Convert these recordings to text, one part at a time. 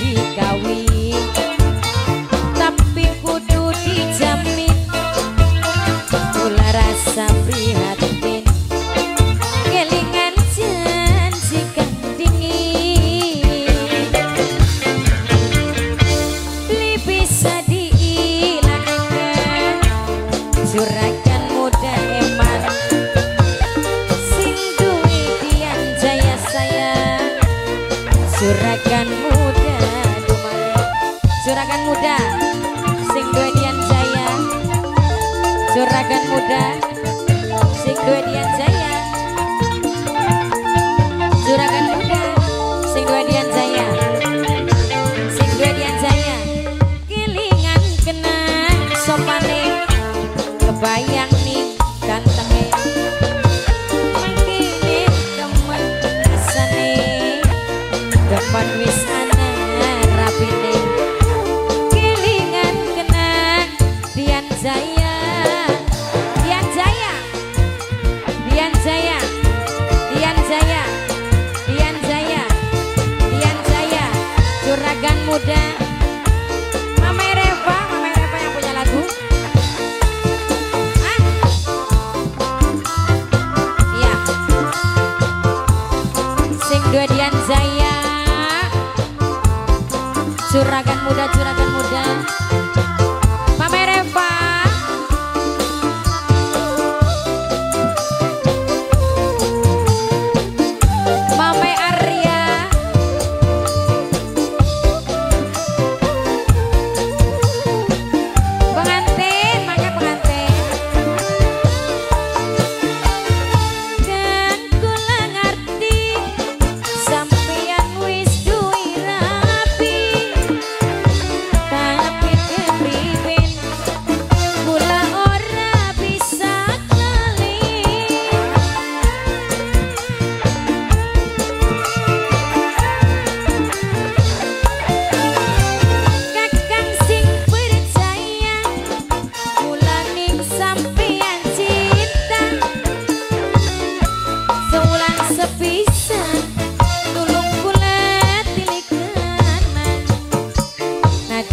digawe. Tapi kudu dijamin kula rasa prihatin. Kelingan janji dingin beli bisa dihilangkan juragan muda eman sing jaya saya juragan muda sing duwe dian jaya. Juragan muda sing duwe dian jaya. Juragan muda sing duwe dian jaya. Sing duwe dian jaya. Kelingan kena sopane kebayang muda. Mama Reva, Mama Reva yang punya lagu. Ah, ya, Sing dua Dian Zaya. Curagan muda, juragan muda.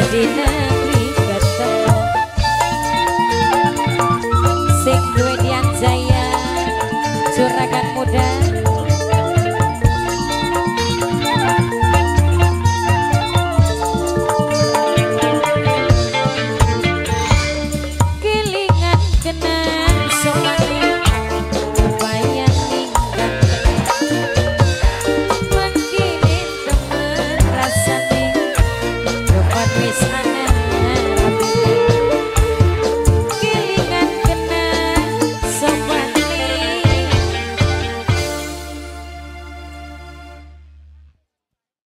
the dinner